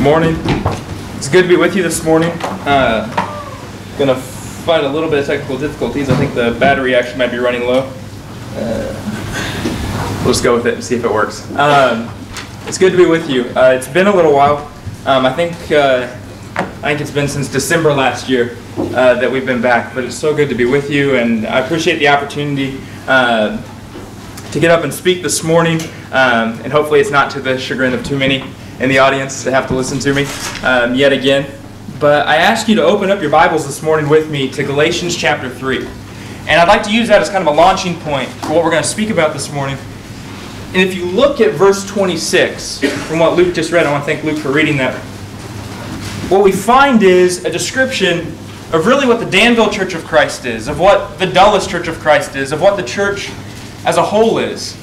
Good morning. It's good to be with you this morning. Uh, gonna fight a little bit of technical difficulties. I think the battery actually might be running low. Uh, we'll just go with it and see if it works. Um, it's good to be with you. Uh, it's been a little while. Um, I think uh, I think it's been since December last year uh, that we've been back, but it's so good to be with you, and I appreciate the opportunity uh, to get up and speak this morning. Um, and hopefully, it's not to the chagrin of too many in the audience to have to listen to me um, yet again. But I ask you to open up your Bibles this morning with me to Galatians chapter 3. And I'd like to use that as kind of a launching point for what we're going to speak about this morning. And if you look at verse 26, from what Luke just read, I want to thank Luke for reading that. What we find is a description of really what the Danville Church of Christ is, of what the Dulles Church of Christ is, of what the church as a whole is.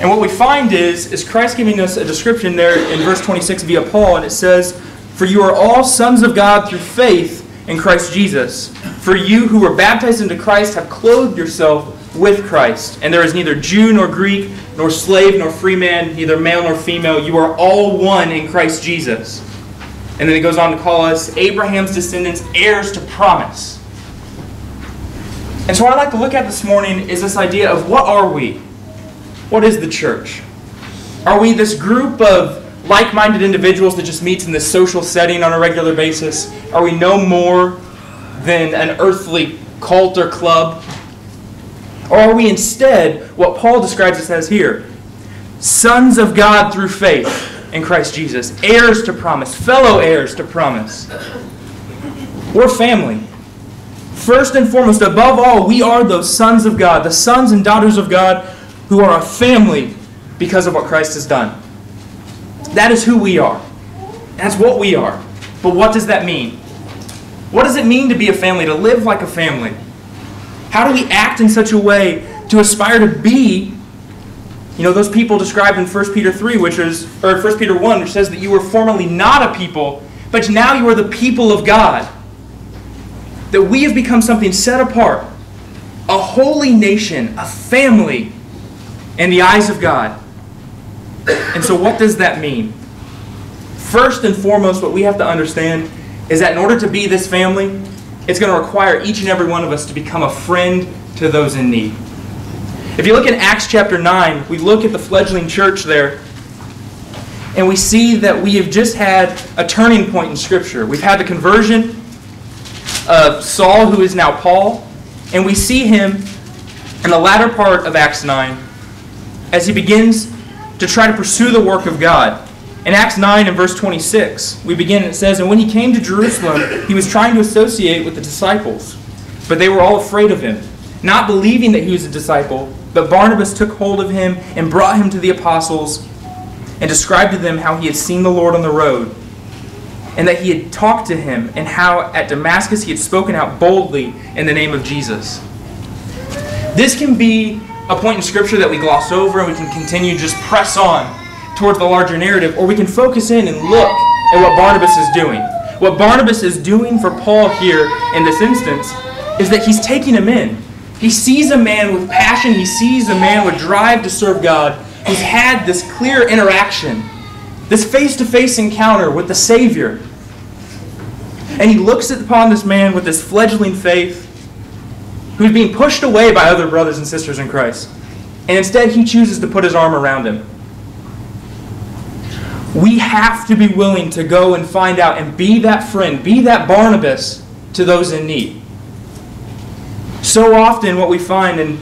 And what we find is, is Christ giving us a description there in verse 26 via Paul, and it says, For you are all sons of God through faith in Christ Jesus. For you who were baptized into Christ have clothed yourself with Christ. And there is neither Jew nor Greek, nor slave nor free man, neither male nor female. You are all one in Christ Jesus. And then it goes on to call us Abraham's descendants, heirs to promise. And so what I'd like to look at this morning is this idea of what are we? What is the church? Are we this group of like minded individuals that just meets in this social setting on a regular basis? Are we no more than an earthly cult or club? Or are we instead what Paul describes us as here? Sons of God through faith in Christ Jesus, heirs to promise, fellow heirs to promise. We're family. First and foremost, above all, we are those sons of God, the sons and daughters of God who are a family because of what Christ has done. That is who we are. That's what we are. But what does that mean? What does it mean to be a family, to live like a family? How do we act in such a way to aspire to be, you know, those people described in 1 Peter 3, which is, or 1 Peter 1, which says that you were formerly not a people, but now you are the people of God. That we have become something set apart, a holy nation, a family in the eyes of God. And so, what does that mean? First and foremost, what we have to understand is that in order to be this family, it's going to require each and every one of us to become a friend to those in need. If you look in Acts chapter 9, we look at the fledgling church there, and we see that we have just had a turning point in Scripture. We've had the conversion of Saul, who is now Paul, and we see him in the latter part of Acts 9 as he begins to try to pursue the work of God. In Acts 9 and verse 26, we begin, it says, And when he came to Jerusalem, he was trying to associate with the disciples, but they were all afraid of him, not believing that he was a disciple. But Barnabas took hold of him and brought him to the apostles and described to them how he had seen the Lord on the road, and that he had talked to him, and how at Damascus he had spoken out boldly in the name of Jesus. This can be a point in Scripture that we gloss over and we can continue just press on towards the larger narrative, or we can focus in and look at what Barnabas is doing. What Barnabas is doing for Paul here in this instance is that he's taking him in. He sees a man with passion, he sees a man with drive to serve God who's had this clear interaction, this face to face encounter with the Savior. And he looks upon this man with this fledgling faith who's being pushed away by other brothers and sisters in Christ. And instead, he chooses to put his arm around him. We have to be willing to go and find out and be that friend, be that Barnabas to those in need. So often, what we find in,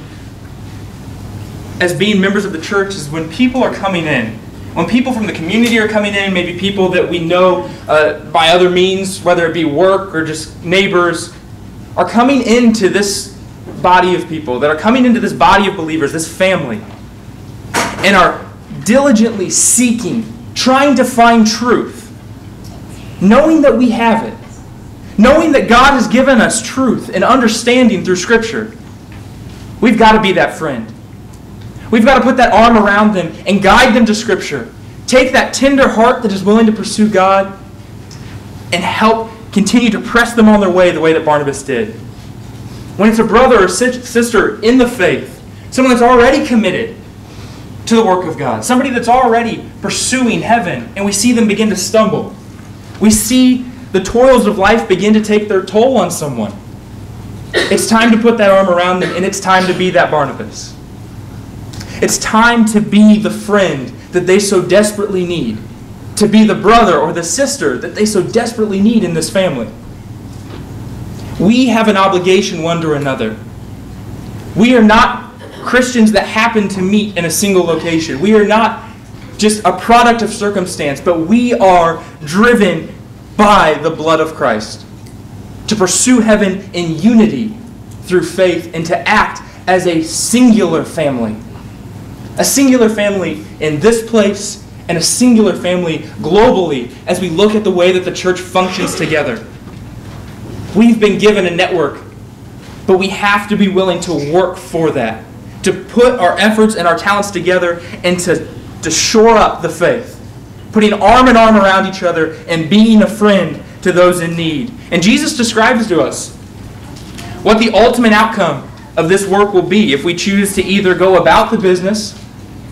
as being members of the church is when people are coming in, when people from the community are coming in, maybe people that we know uh, by other means, whether it be work or just neighbors, are coming into this body of people, that are coming into this body of believers, this family, and are diligently seeking, trying to find truth, knowing that we have it, knowing that God has given us truth and understanding through Scripture, we've got to be that friend. We've got to put that arm around them and guide them to Scripture. Take that tender heart that is willing to pursue God and help continue to press them on their way the way that Barnabas did. When it's a brother or sister in the faith, someone that's already committed to the work of God. Somebody that's already pursuing heaven, and we see them begin to stumble. We see the toils of life begin to take their toll on someone. It's time to put that arm around them, and it's time to be that Barnabas. It's time to be the friend that they so desperately need, to be the brother or the sister that they so desperately need in this family. We have an obligation one to another. We are not Christians that happen to meet in a single location. We are not just a product of circumstance, but we are driven by the blood of Christ to pursue heaven in unity through faith and to act as a singular family. A singular family in this place and a singular family globally as we look at the way that the church functions together. We've been given a network, but we have to be willing to work for that, to put our efforts and our talents together and to, to shore up the faith, putting arm in arm around each other and being a friend to those in need. And Jesus describes to us what the ultimate outcome of this work will be if we choose to either go about the business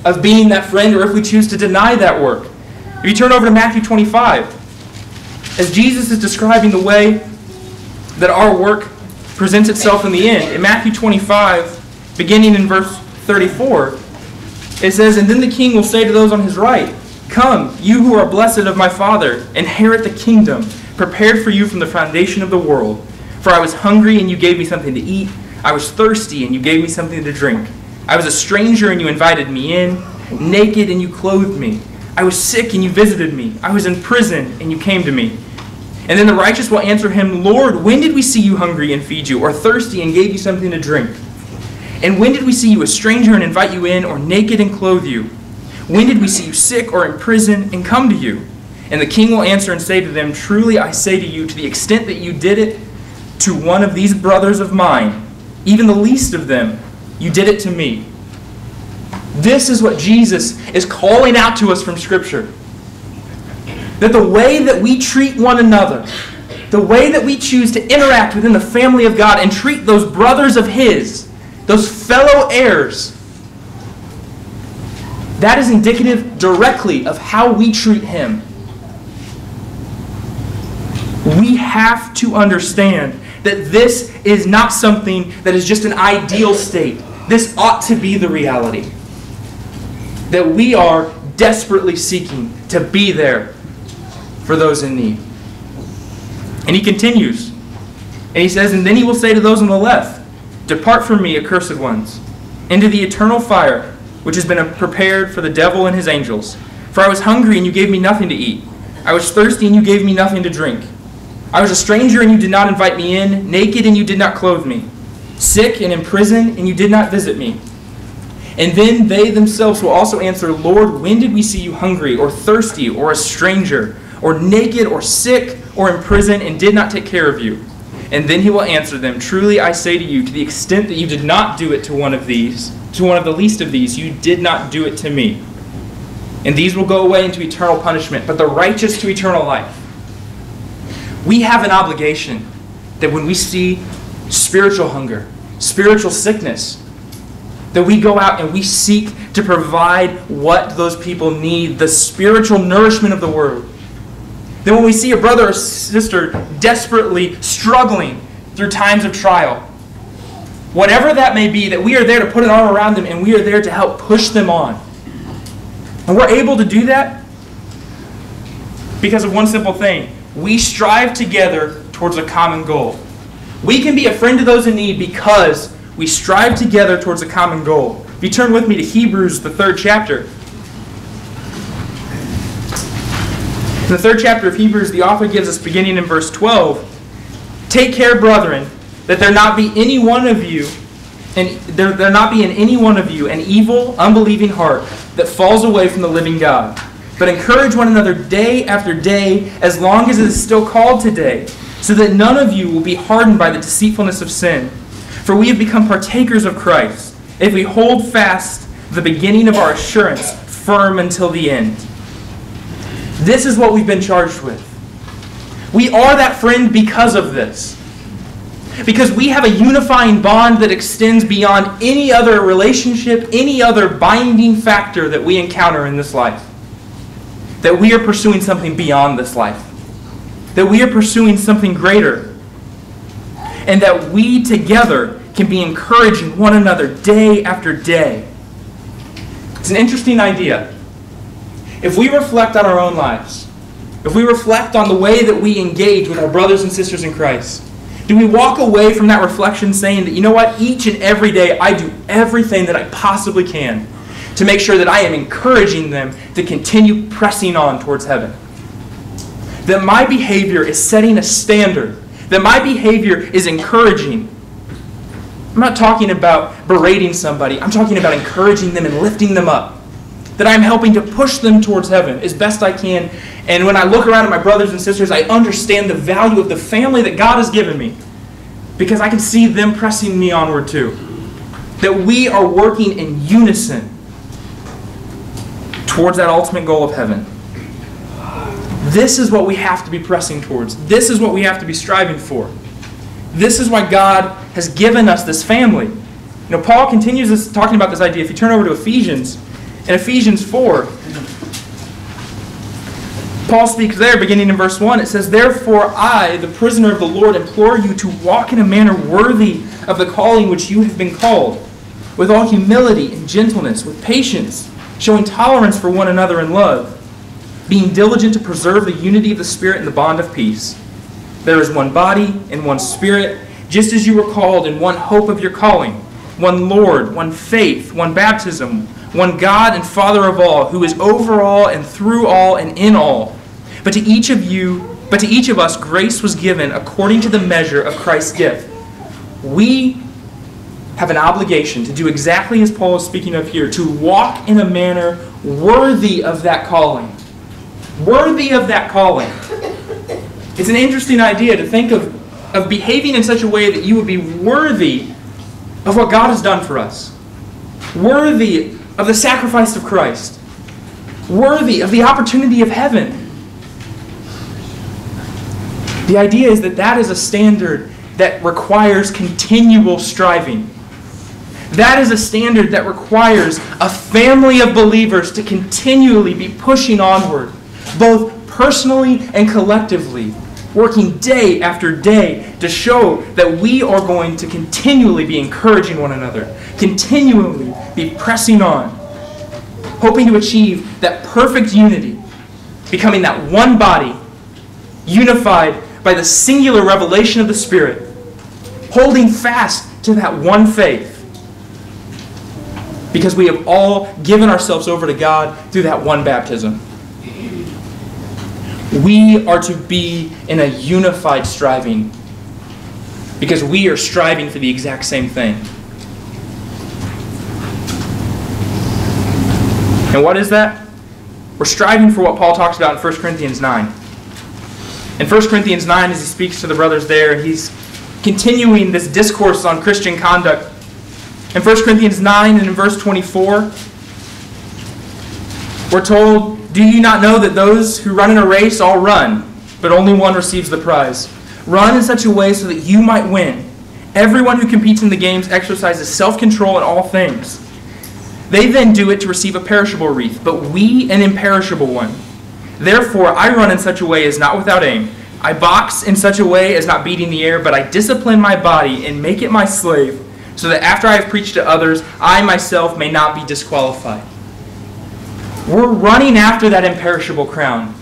of being that friend or if we choose to deny that work. If you turn over to Matthew 25, as Jesus is describing the way that our work presents itself in the end, in Matthew 25, beginning in verse 34, it says, And then the king will say to those on his right, Come, you who are blessed of my Father, inherit the kingdom prepared for you from the foundation of the world. For I was hungry, and you gave me something to eat. I was thirsty, and you gave me something to drink. I was a stranger, and you invited me in. Naked, and you clothed me. I was sick, and you visited me. I was in prison, and you came to me. And then the righteous will answer him, Lord, when did we see you hungry and feed you, or thirsty and gave you something to drink? And when did we see you a stranger and invite you in, or naked and clothe you? When did we see you sick or in prison and come to you? And the king will answer and say to them, Truly I say to you, to the extent that you did it to one of these brothers of mine, even the least of them, you did it to me. This is what Jesus is calling out to us from Scripture. That the way that we treat one another, the way that we choose to interact within the family of God and treat those brothers of His, those fellow heirs, that is indicative directly of how we treat Him we have to understand that this is not something that is just an ideal state. This ought to be the reality. That we are desperately seeking to be there for those in need. And he continues. And he says, And then he will say to those on the left, Depart from me, accursed ones, into the eternal fire, which has been prepared for the devil and his angels. For I was hungry, and you gave me nothing to eat. I was thirsty, and you gave me nothing to drink. I was a stranger and you did not invite me in, naked and you did not clothe me, sick and in prison and you did not visit me. And then they themselves will also answer, Lord, when did we see you hungry or thirsty or a stranger or naked or sick or in prison and did not take care of you? And then he will answer them, Truly I say to you, to the extent that you did not do it to one of these, to one of the least of these, you did not do it to me. And these will go away into eternal punishment, but the righteous to eternal life. We have an obligation that when we see spiritual hunger, spiritual sickness, that we go out and we seek to provide what those people need, the spiritual nourishment of the Word. That when we see a brother or sister desperately struggling through times of trial, whatever that may be, that we are there to put an arm around them and we are there to help push them on. And we're able to do that because of one simple thing we strive together towards a common goal. We can be a friend to those in need because we strive together towards a common goal. If you turn with me to Hebrews, the third chapter. In the third chapter of Hebrews, the author gives us, beginning in verse 12, Take care, brethren, that there not be any one of you, and there, there not be in any one of you an evil, unbelieving heart that falls away from the living God but encourage one another day after day, as long as it is still called today, so that none of you will be hardened by the deceitfulness of sin. For we have become partakers of Christ, if we hold fast the beginning of our assurance firm until the end. This is what we've been charged with. We are that friend because of this. Because we have a unifying bond that extends beyond any other relationship, any other binding factor that we encounter in this life. That we are pursuing something beyond this life. That we are pursuing something greater. And that we together can be encouraging one another day after day. It's an interesting idea. If we reflect on our own lives, if we reflect on the way that we engage with our brothers and sisters in Christ, do we walk away from that reflection saying that, you know what, each and every day I do everything that I possibly can to make sure that I am encouraging them to continue pressing on towards heaven? That my behavior is setting a standard, that my behavior is encouraging. I'm not talking about berating somebody, I'm talking about encouraging them and lifting them up that I'm helping to push them towards heaven as best I can. And when I look around at my brothers and sisters, I understand the value of the family that God has given me because I can see them pressing me onward too. That we are working in unison towards that ultimate goal of heaven. This is what we have to be pressing towards. This is what we have to be striving for. This is why God has given us this family. You know, Paul continues this, talking about this idea. If you turn over to Ephesians, in Ephesians 4, Paul speaks there, beginning in verse 1. It says, Therefore, I, the prisoner of the Lord, implore you to walk in a manner worthy of the calling which you have been called, with all humility and gentleness, with patience, showing tolerance for one another in love, being diligent to preserve the unity of the Spirit in the bond of peace. There is one body and one Spirit, just as you were called in one hope of your calling, one Lord, one faith, one baptism one God and Father of all, who is over all and through all and in all. But to each of you, but to each of us grace was given according to the measure of Christ's gift. We have an obligation to do exactly as Paul is speaking of here, to walk in a manner worthy of that calling. Worthy of that calling. It's an interesting idea to think of, of behaving in such a way that you would be worthy of what God has done for us. Worthy of the sacrifice of Christ, worthy of the opportunity of heaven. The idea is that that is a standard that requires continual striving. That is a standard that requires a family of believers to continually be pushing onward, both personally and collectively, working day after day to show that we are going to continually be encouraging one another, continually be pressing on, hoping to achieve that perfect unity, becoming that one body, unified by the singular revelation of the Spirit, holding fast to that one faith. Because we have all given ourselves over to God through that one baptism. We are to be in a unified striving because we are striving for the exact same thing. And what is that? We're striving for what Paul talks about in 1 Corinthians 9. In 1 Corinthians 9, as he speaks to the brothers there, he's continuing this discourse on Christian conduct. In 1 Corinthians 9 and in verse 24, we're told, Do you not know that those who run in a race all run, but only one receives the prize? Run in such a way so that you might win. Everyone who competes in the games exercises self control in all things. They then do it to receive a perishable wreath, but we an imperishable one. Therefore, I run in such a way as not without aim. I box in such a way as not beating the air, but I discipline my body and make it my slave, so that after I have preached to others, I myself may not be disqualified. We're running after that imperishable crown.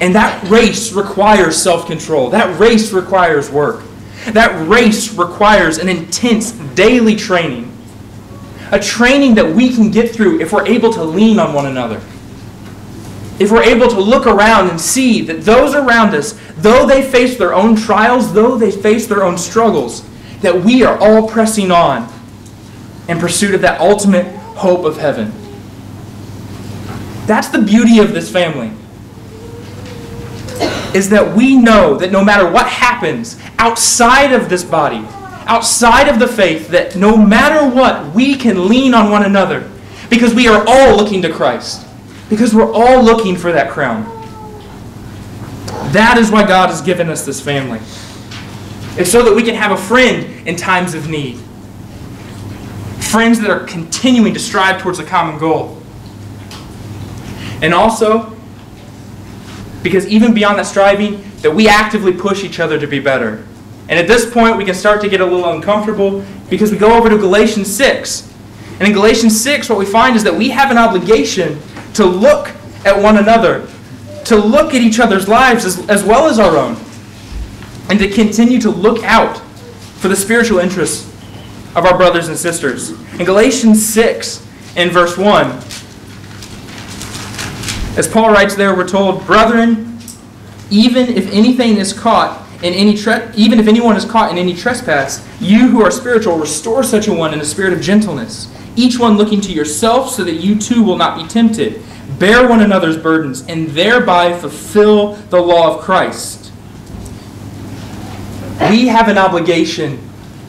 And that race requires self control. That race requires work. That race requires an intense daily training a training that we can get through if we're able to lean on one another. If we're able to look around and see that those around us, though they face their own trials, though they face their own struggles, that we are all pressing on in pursuit of that ultimate hope of heaven. That's the beauty of this family. Is that we know that no matter what happens outside of this body, outside of the faith that no matter what, we can lean on one another because we are all looking to Christ, because we're all looking for that crown. That is why God has given us this family. It's so that we can have a friend in times of need. Friends that are continuing to strive towards a common goal. And also, because even beyond that striving, that we actively push each other to be better. And at this point, we can start to get a little uncomfortable because we go over to Galatians 6. And in Galatians 6, what we find is that we have an obligation to look at one another, to look at each other's lives as, as well as our own, and to continue to look out for the spiritual interests of our brothers and sisters. In Galatians 6, in verse 1, as Paul writes there, we're told, Brethren, even if anything is caught in any tre- even if anyone is caught in any trespass, you who are spiritual, restore such a one in a spirit of gentleness, each one looking to yourself so that you too will not be tempted. Bear one another's burdens, and thereby fulfill the law of Christ. We have an obligation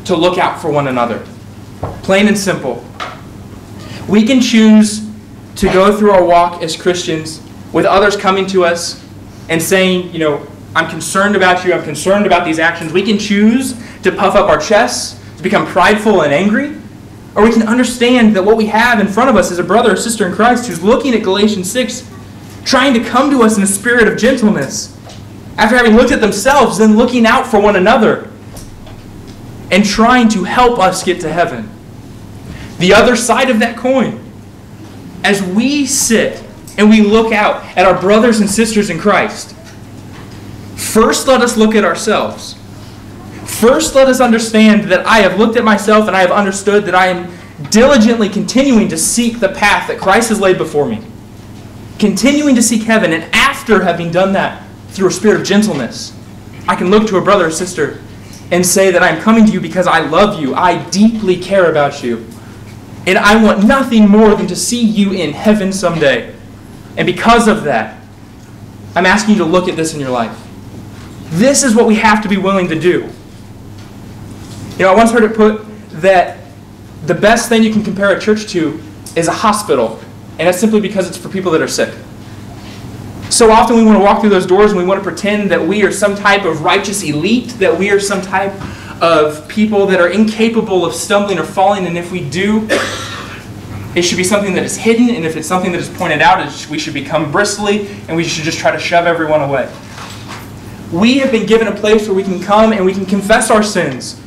to look out for one another. Plain and simple. We can choose to go through our walk as Christians with others coming to us and saying, you know, I'm concerned about you, I'm concerned about these actions. We can choose to puff up our chests, to become prideful and angry, or we can understand that what we have in front of us is a brother or sister in Christ who's looking at Galatians 6, trying to come to us in a spirit of gentleness. After having looked at themselves, then looking out for one another and trying to help us get to heaven. The other side of that coin, as we sit and we look out at our brothers and sisters in Christ, first let us look at ourselves. First, let us understand that I have looked at myself and I have understood that I am diligently continuing to seek the path that Christ has laid before me. Continuing to seek heaven, and after having done that through a spirit of gentleness, I can look to a brother or sister and say that I am coming to you because I love you. I deeply care about you. And I want nothing more than to see you in heaven someday. And because of that, I'm asking you to look at this in your life. This is what we have to be willing to do. You know, I once heard it put that the best thing you can compare a church to is a hospital, and that's simply because it's for people that are sick. So often we want to walk through those doors and we want to pretend that we are some type of righteous elite, that we are some type of people that are incapable of stumbling or falling, and if we do, it should be something that is hidden, and if it's something that is pointed out, we should become bristly, and we should just try to shove everyone away. We have been given a place where we can come and we can confess our sins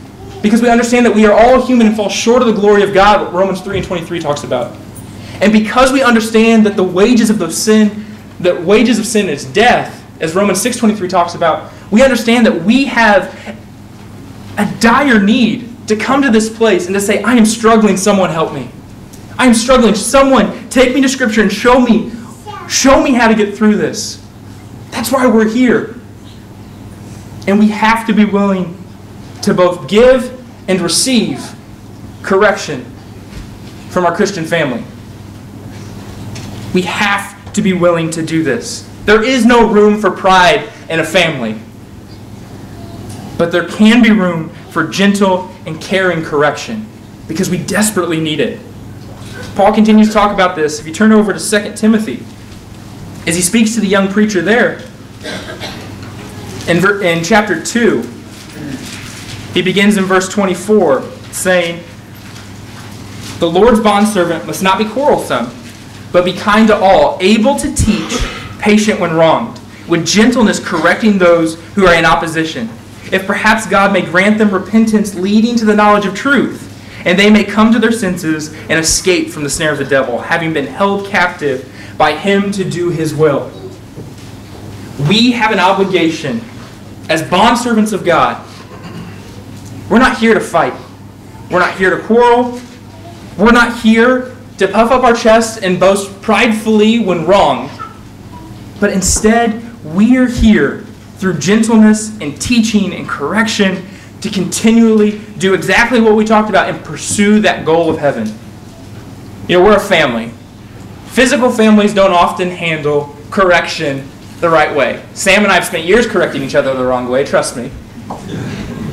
because we understand that we are all human and fall short of the glory of God, what Romans 3 and 23 talks about. And because we understand that the wages of sin, that wages of sin is death, as Romans 6:23 talks about, we understand that we have a dire need to come to this place and to say, I am struggling, someone help me. I am struggling, someone take me to Scripture and show me, show me how to get through this. That's why we're here. And we have to be willing to both give and receive correction from our Christian family. We have to be willing to do this. There is no room for pride in a family, but there can be room for gentle and caring correction because we desperately need it. Paul continues to talk about this. If you turn over to 2 Timothy, as he speaks to the young preacher there, in, in chapter 2, he begins in verse 24 saying, The Lord's bondservant must not be quarrelsome, but be kind to all, able to teach, patient when wronged, with gentleness correcting those who are in opposition. If perhaps God may grant them repentance leading to the knowledge of truth, and they may come to their senses and escape from the snare of the devil, having been held captive by him to do his will. We have an obligation as bondservants of God we're not here to fight. We're not here to quarrel. We're not here to puff up our chests and boast pridefully when wrong. But instead, we are here through gentleness and teaching and correction to continually do exactly what we talked about and pursue that goal of heaven. You know, we're a family. Physical families don't often handle correction the right way. Sam and I have spent years correcting each other the wrong way, trust me.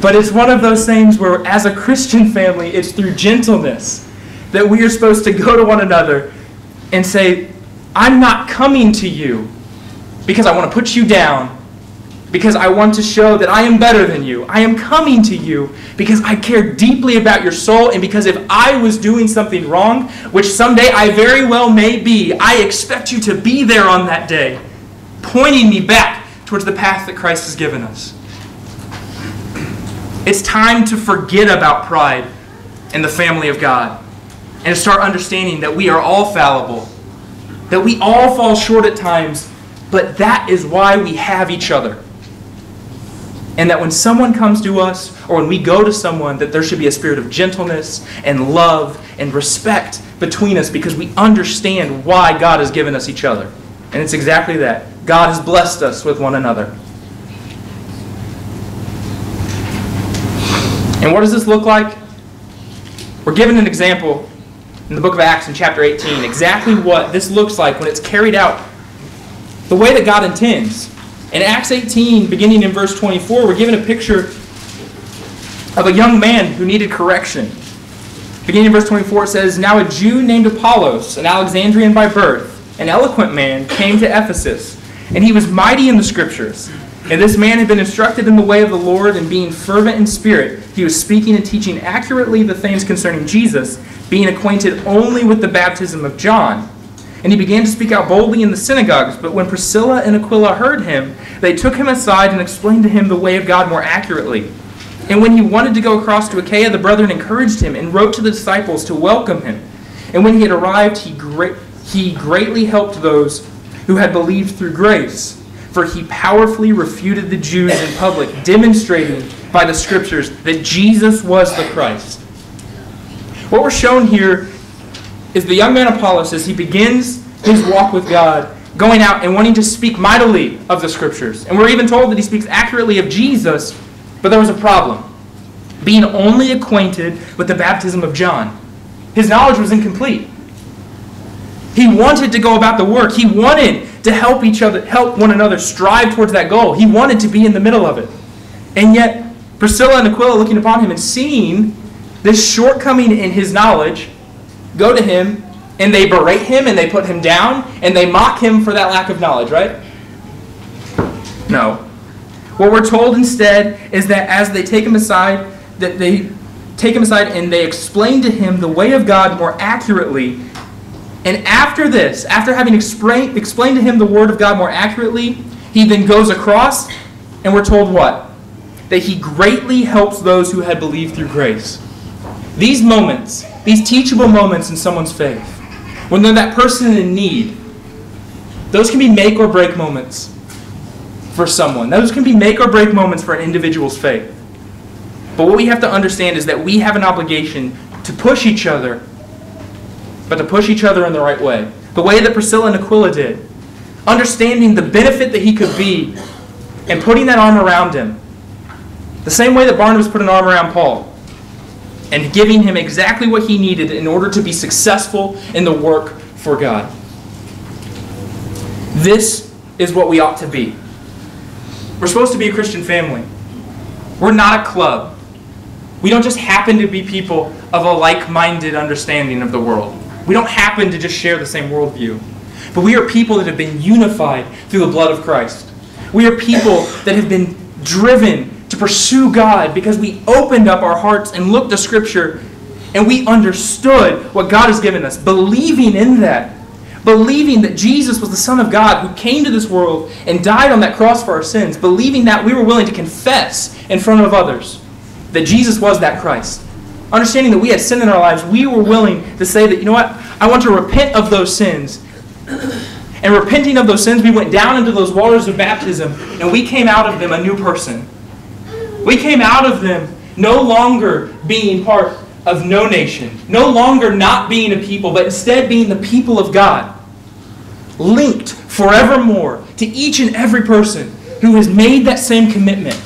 But it's one of those things where, as a Christian family, it's through gentleness that we are supposed to go to one another and say, I'm not coming to you because I want to put you down. Because I want to show that I am better than you. I am coming to you because I care deeply about your soul, and because if I was doing something wrong, which someday I very well may be, I expect you to be there on that day, pointing me back towards the path that Christ has given us. It's time to forget about pride in the family of God and to start understanding that we are all fallible, that we all fall short at times, but that is why we have each other. And that when someone comes to us or when we go to someone, that there should be a spirit of gentleness and love and respect between us because we understand why God has given us each other. And it's exactly that. God has blessed us with one another. And what does this look like? We're given an example in the book of Acts in chapter 18, exactly what this looks like when it's carried out the way that God intends. In Acts 18, beginning in verse 24, we're given a picture of a young man who needed correction. Beginning in verse 24, it says, Now a Jew named Apollos, an Alexandrian by birth, an eloquent man, came to Ephesus, and he was mighty in the Scriptures. And this man had been instructed in the way of the Lord, and being fervent in spirit, he was speaking and teaching accurately the things concerning Jesus, being acquainted only with the baptism of John. And he began to speak out boldly in the synagogues. But when Priscilla and Aquila heard him, they took him aside and explained to him the way of God more accurately. And when he wanted to go across to Achaia, the brethren encouraged him and wrote to the disciples to welcome him. And when he had arrived, he, great, he greatly helped those who had believed through grace. For he powerfully refuted the Jews in public, demonstrating by the scriptures that Jesus was the Christ. What we're shown here is the young man Apollos as he begins his walk with God, going out and wanting to speak mightily of the Scriptures. And we're even told that he speaks accurately of Jesus, but there was a problem. Being only acquainted with the baptism of John, his knowledge was incomplete. He wanted to go about the work. He wanted to help each other, help one another strive towards that goal. He wanted to be in the middle of it. And yet, Priscilla and Aquila looking upon him and seeing this shortcoming in his knowledge, go to him and they berate him and they put him down and they mock him for that lack of knowledge, right? No. What we're told instead is that as they take him aside, that they take him aside and they explain to him the way of God more accurately. And after this, after having explain, explained to him the word of God more accurately, he then goes across and we're told what? That he greatly helps those who had believed through grace. These moments, these teachable moments in someone's faith, when they're that person in need, those can be make or break moments for someone. Those can be make or break moments for an individual's faith. But what we have to understand is that we have an obligation to push each other, but to push each other in the right way. The way that Priscilla and Aquila did. Understanding the benefit that he could be and putting that arm around him. The same way that Barnabas put an arm around Paul and giving him exactly what he needed in order to be successful in the work for God. This is what we ought to be. We're supposed to be a Christian family. We're not a club. We don't just happen to be people of a like minded understanding of the world. We don't happen to just share the same worldview. But we are people that have been unified through the blood of Christ. We are people that have been driven to pursue God because we opened up our hearts and looked to Scripture and we understood what God has given us, believing in that. Believing that Jesus was the Son of God who came to this world and died on that cross for our sins. Believing that we were willing to confess in front of others that Jesus was that Christ. Understanding that we had sin in our lives, we were willing to say that, you know what, I want to repent of those sins. And repenting of those sins, we went down into those waters of baptism and we came out of them a new person. We came out of them no longer being part of no nation, no longer not being a people, but instead being the people of God, linked forevermore to each and every person who has made that same commitment.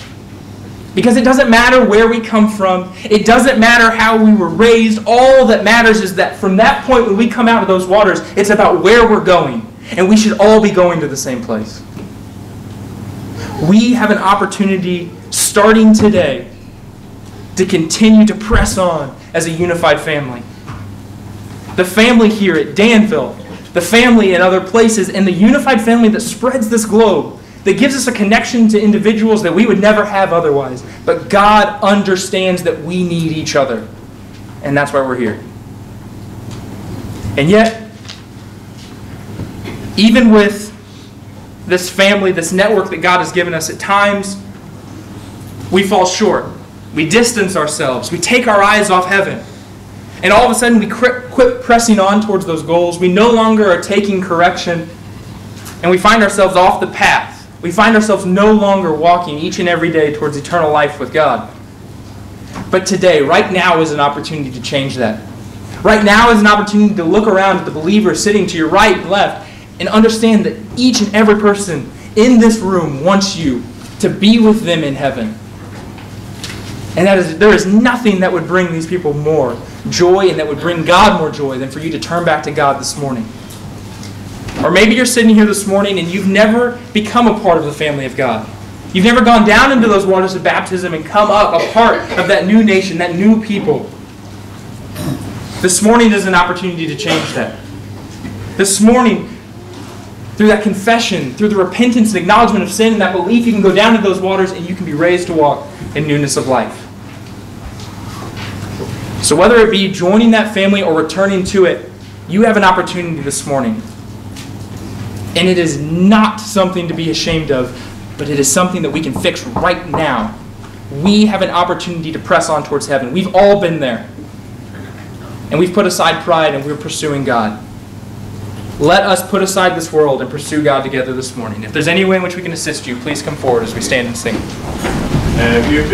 Because it doesn't matter where we come from, it doesn't matter how we were raised. All that matters is that from that point when we come out of those waters, it's about where we're going. And we should all be going to the same place. We have an opportunity starting today to continue to press on as a unified family. The family here at Danville, the family in other places, and the unified family that spreads this globe that gives us a connection to individuals that we would never have otherwise. But God understands that we need each other. And that's why we're here. And yet, even with this family, this network that God has given us, at times we fall short. We distance ourselves. We take our eyes off heaven. And all of a sudden, we quit pressing on towards those goals. We no longer are taking correction. And we find ourselves off the path. We find ourselves no longer walking each and every day towards eternal life with God. But today, right now, is an opportunity to change that. Right now is an opportunity to look around at the believers sitting to your right and left and understand that each and every person in this room wants you to be with them in heaven. And that is, there is nothing that would bring these people more joy and that would bring God more joy than for you to turn back to God this morning. Or maybe you're sitting here this morning and you've never become a part of the family of God. You've never gone down into those waters of baptism and come up a part of that new nation, that new people. This morning is an opportunity to change that. This morning, through that confession, through the repentance and acknowledgement of sin and that belief, you can go down to those waters and you can be raised to walk in newness of life. So, whether it be joining that family or returning to it, you have an opportunity this morning. And it is not something to be ashamed of, but it is something that we can fix right now. We have an opportunity to press on towards heaven. We've all been there. And we've put aside pride and we're pursuing God. Let us put aside this world and pursue God together this morning. If there's any way in which we can assist you, please come forward as we stand and sing. Uh,